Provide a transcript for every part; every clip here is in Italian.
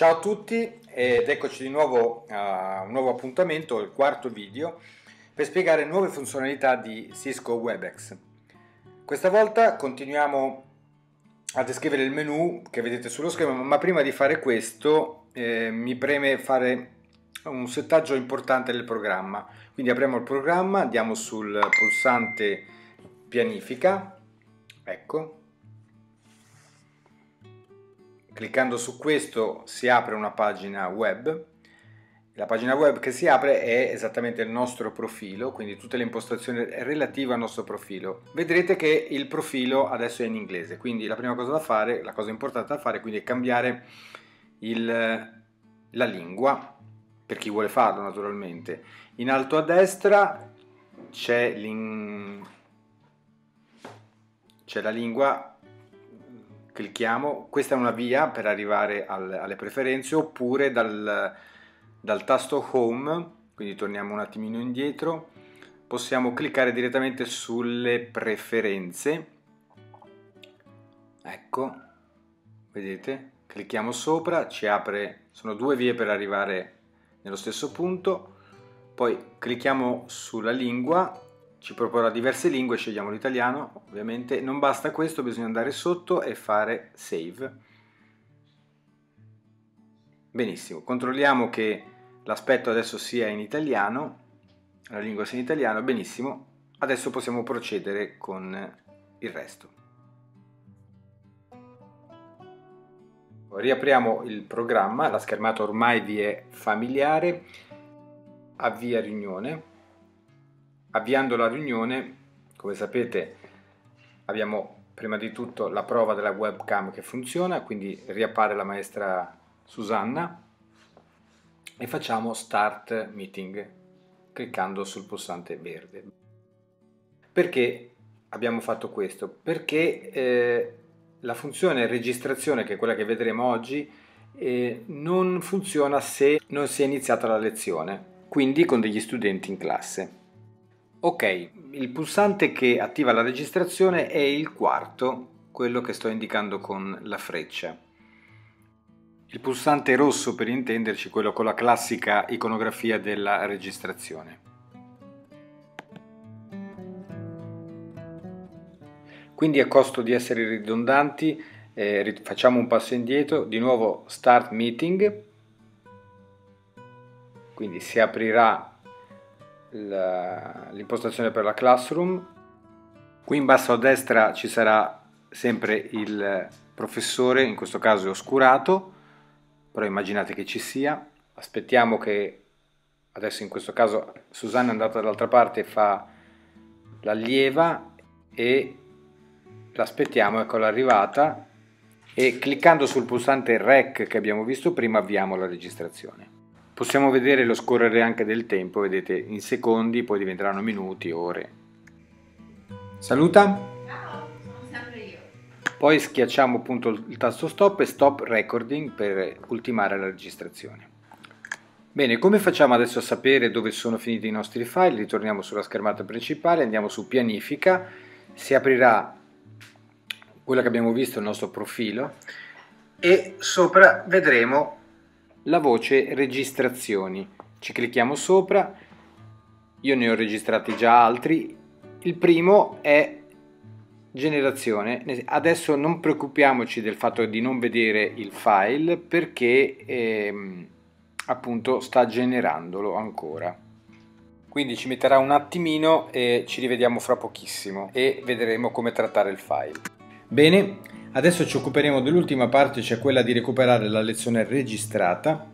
Ciao a tutti ed eccoci di nuovo a un nuovo appuntamento, il quarto video, per spiegare nuove funzionalità di Cisco WebEx. Questa volta continuiamo a descrivere il menu che vedete sullo schermo, ma prima di fare questo eh, mi preme fare un settaggio importante del programma. Quindi apriamo il programma, andiamo sul pulsante pianifica, ecco, cliccando su questo si apre una pagina web la pagina web che si apre è esattamente il nostro profilo, quindi tutte le impostazioni relative al nostro profilo. Vedrete che il profilo adesso è in inglese, quindi la prima cosa da fare, la cosa importante da fare, quindi è cambiare il, la lingua, per chi vuole farlo naturalmente. In alto a destra c'è, c'è la lingua clicchiamo, questa è una via per arrivare al, alle preferenze oppure dal, dal tasto home, quindi torniamo un attimino indietro, possiamo cliccare direttamente sulle preferenze, ecco, vedete, clicchiamo sopra, ci apre, sono due vie per arrivare nello stesso punto, poi clicchiamo sulla lingua ci proporrà diverse lingue, scegliamo l'italiano, ovviamente non basta questo, bisogna andare sotto e fare save. Benissimo, controlliamo che l'aspetto adesso sia in italiano, la lingua sia in italiano, benissimo, adesso possiamo procedere con il resto. Riapriamo il programma, la schermata ormai vi è familiare, avvia riunione, Avviando la riunione, come sapete, abbiamo prima di tutto la prova della webcam che funziona, quindi riappare la maestra Susanna e facciamo Start Meeting cliccando sul pulsante verde. Perché abbiamo fatto questo? Perché eh, la funzione registrazione, che è quella che vedremo oggi, eh, non funziona se non si è iniziata la lezione, quindi con degli studenti in classe. Ok, il pulsante che attiva la registrazione è il quarto, quello che sto indicando con la freccia. Il pulsante rosso per intenderci, quello con la classica iconografia della registrazione. Quindi a costo di essere ridondanti eh, facciamo un passo indietro, di nuovo Start Meeting, quindi si aprirà l'impostazione per la classroom. Qui in basso a destra ci sarà sempre il professore, in questo caso è oscurato, però immaginate che ci sia. Aspettiamo che, adesso in questo caso Susanna è andata dall'altra parte, fa l'allieva e l'aspettiamo, ecco l'arrivata e cliccando sul pulsante REC che abbiamo visto prima avviamo la registrazione. Possiamo vedere lo scorrere anche del tempo, vedete, in secondi, poi diventeranno minuti, ore. Saluta. Ciao, sono sempre io. Poi schiacciamo appunto il tasto stop e stop recording per ultimare la registrazione. Bene, come facciamo adesso a sapere dove sono finiti i nostri file? Ritorniamo sulla schermata principale, andiamo su pianifica, si aprirà quello che abbiamo visto, il nostro profilo, e sopra vedremo la voce registrazioni. Ci clicchiamo sopra, io ne ho registrati già altri, il primo è generazione. Adesso non preoccupiamoci del fatto di non vedere il file perché ehm, appunto sta generandolo ancora. Quindi ci metterà un attimino e ci rivediamo fra pochissimo e vedremo come trattare il file. Bene, Adesso ci occuperemo dell'ultima parte, cioè quella di recuperare la lezione registrata,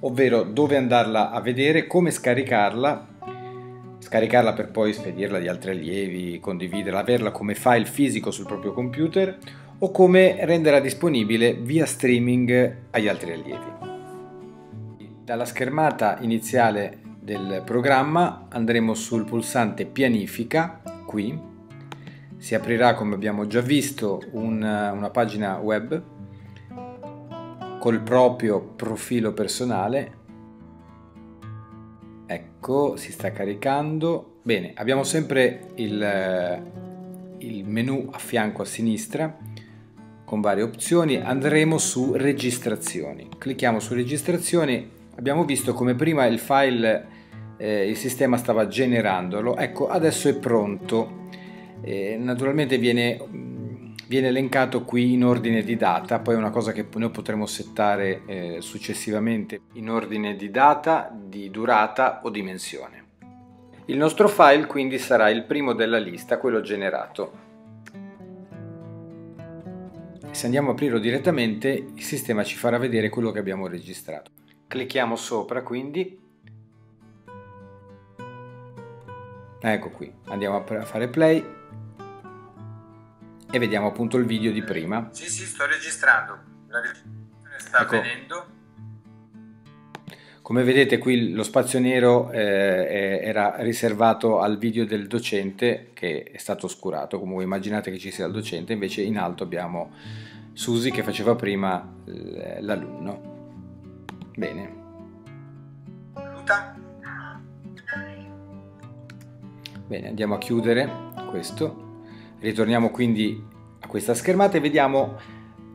ovvero dove andarla a vedere, come scaricarla, scaricarla per poi spedirla agli altri allievi, condividerla, averla come file fisico sul proprio computer o come renderla disponibile via streaming agli altri allievi. Dalla schermata iniziale del programma andremo sul pulsante pianifica qui si aprirà come abbiamo già visto un, una pagina web col proprio profilo personale. Ecco si sta caricando. Bene abbiamo sempre il, il menu a fianco a sinistra con varie opzioni, andremo su registrazioni. Clicchiamo su registrazioni, abbiamo visto come prima il file, eh, il sistema stava generandolo, ecco adesso è pronto. Eh, naturalmente viene, viene, elencato qui in ordine di data, poi è una cosa che noi potremo settare eh, successivamente in ordine di data, di durata o dimensione. Il nostro file quindi sarà il primo della lista, quello generato se andiamo a aprirlo direttamente il sistema ci farà vedere quello che abbiamo registrato. Clicchiamo sopra quindi, ecco qui, andiamo a fare play e vediamo appunto il video di prima. Sì, sì, sto registrando, la registrazione sta ecco. avvenendo. Come vedete qui lo spazio nero eh, era riservato al video del docente che è stato oscurato, comunque immaginate che ci sia il docente, invece in alto abbiamo Susi che faceva prima l'alunno. Bene. Bene, andiamo a chiudere questo. Ritorniamo quindi a questa schermata e vediamo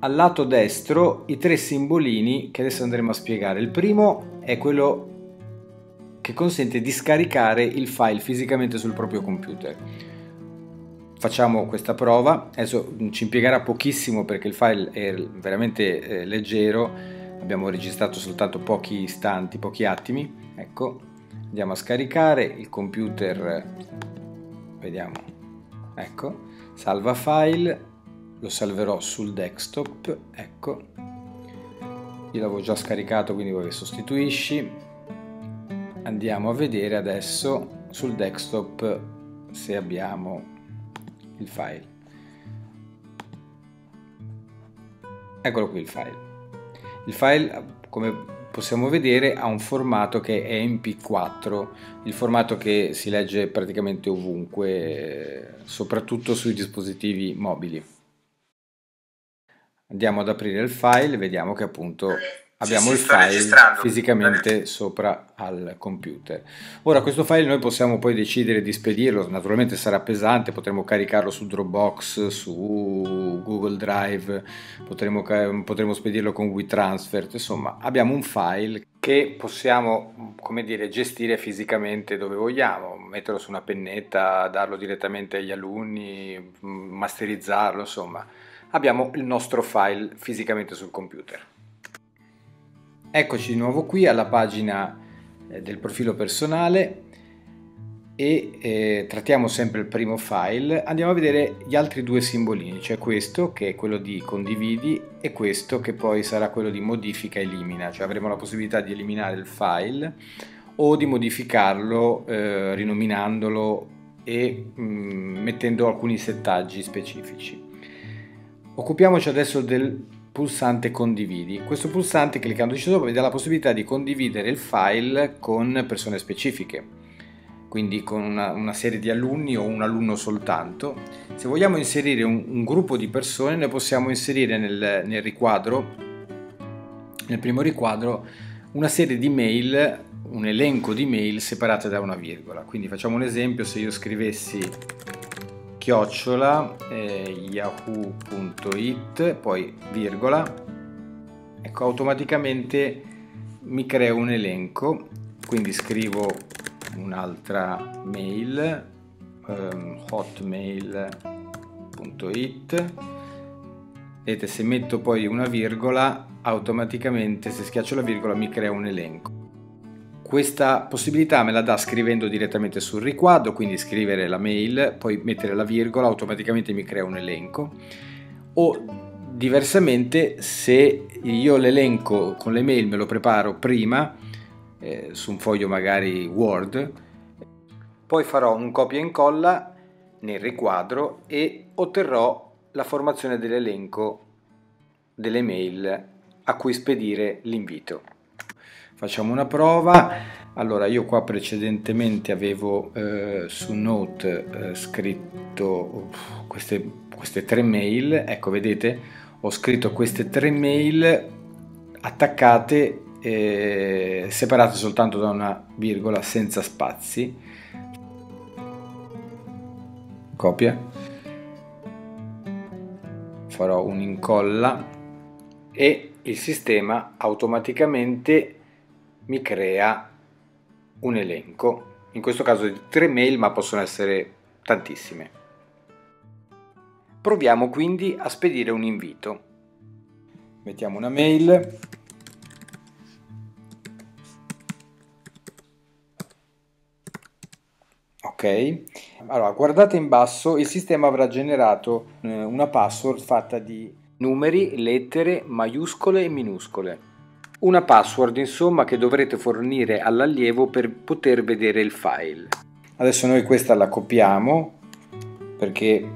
al lato destro i tre simbolini che adesso andremo a spiegare. Il primo è quello che consente di scaricare il file fisicamente sul proprio computer. Facciamo questa prova, adesso ci impiegherà pochissimo perché il file è veramente eh, leggero, abbiamo registrato soltanto pochi istanti, pochi attimi. Ecco, andiamo a scaricare il computer, vediamo, ecco, salva file, lo salverò sul desktop, ecco, io l'avevo già scaricato quindi voi sostituisci, andiamo a vedere adesso sul desktop se abbiamo il file. Eccolo qui il file. Il file, come possiamo vedere, ha un formato che è MP4, il formato che si legge praticamente ovunque, soprattutto sui dispositivi mobili. Andiamo ad aprire il file vediamo che appunto abbiamo il file fisicamente sopra al computer. Ora questo file noi possiamo poi decidere di spedirlo, naturalmente sarà pesante, potremo caricarlo su Dropbox, su Google Drive, potremo, potremo spedirlo con WeTransfer, insomma abbiamo un file che possiamo come dire, gestire fisicamente dove vogliamo, metterlo su una pennetta, darlo direttamente agli alunni, masterizzarlo, insomma abbiamo il nostro file fisicamente sul computer. Eccoci di nuovo qui alla pagina eh, del profilo personale e eh, trattiamo sempre il primo file, andiamo a vedere gli altri due simbolini, cioè questo che è quello di condividi e questo che poi sarà quello di modifica elimina, cioè avremo la possibilità di eliminare il file o di modificarlo eh, rinominandolo e mh, mm, mettendo alcuni settaggi specifici. Occupiamoci adesso del pulsante condividi. Questo pulsante cliccandoci sopra vi dà la possibilità di condividere il file con persone specifiche, quindi con una, una serie di alunni o un alunno soltanto. Se vogliamo inserire un, un gruppo di persone, noi possiamo inserire nel, nel riquadro, nel primo riquadro, una serie di mail, un elenco di mail separate da una virgola. Quindi facciamo un esempio, se io scrivessi chiocciola eh, yahoo.it poi virgola. Ecco automaticamente mi creo un elenco quindi scrivo un'altra mail um, hotmail.it vedete se metto poi una virgola automaticamente se schiaccio la virgola mi crea un elenco questa possibilità me la dà scrivendo direttamente sul riquadro, quindi scrivere la mail, poi mettere la virgola, automaticamente mi crea un elenco. O diversamente, se io l'elenco con le mail me lo preparo prima, eh, su un foglio magari Word, poi farò un copia e incolla nel riquadro e otterrò la formazione dell'elenco delle mail a cui spedire l'invito facciamo una prova. Allora io qua precedentemente avevo eh, su Note eh, scritto queste, queste tre mail. Ecco vedete? Ho scritto queste tre mail attaccate eh, separate soltanto da una virgola senza spazi. Copia. Farò un'incolla e il sistema automaticamente mi crea un elenco, in questo caso di tre mail ma possono essere tantissime. Proviamo quindi a spedire un invito. Mettiamo una mail. Ok, allora guardate in basso, il sistema avrà generato eh, una password fatta di numeri, lettere, maiuscole e minuscole. Una password insomma che dovrete fornire all'allievo per poter vedere il file. Adesso noi questa la copiamo perché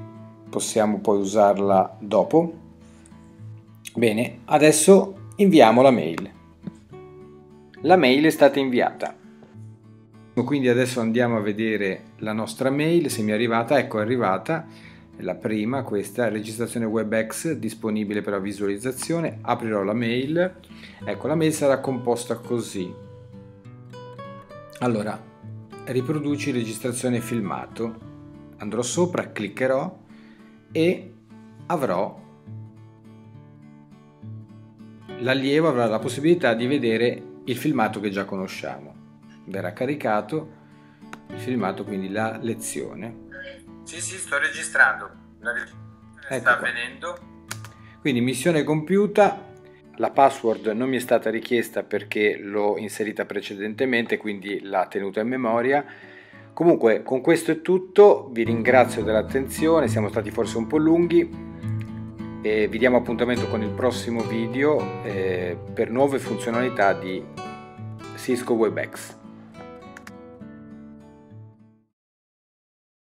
possiamo poi usarla dopo. Bene, adesso inviamo la mail. La mail è stata inviata. Quindi adesso andiamo a vedere la nostra mail, se mi è arrivata, ecco è arrivata la prima, questa, registrazione WebEx disponibile per la visualizzazione, aprirò la mail, ecco la mail sarà composta così. Allora, riproduci registrazione filmato, andrò sopra, cliccherò e avrò l'allievo avrà la possibilità di vedere il filmato che già conosciamo. Verrà caricato il filmato, quindi la lezione. Sì, sì, sto registrando. La registrazione ecco sta avvenendo. Quindi missione compiuta. La password non mi è stata richiesta perché l'ho inserita precedentemente, quindi l'ha tenuta in memoria. Comunque, con questo è tutto. Vi ringrazio dell'attenzione. Siamo stati forse un po' lunghi. E vi diamo appuntamento con il prossimo video eh, per nuove funzionalità di Cisco WebEx.